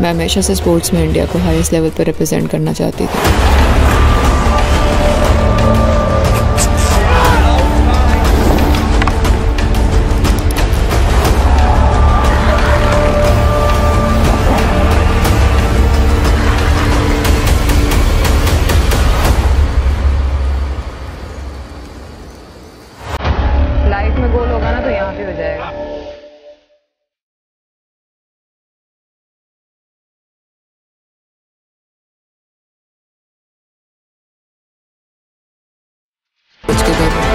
मैं हमेशा से स्पोर्ट्स में इंडिया को हाईएस्ट लेवल पर रिप्रेजेंट करना चाहती थी। Let's go. that.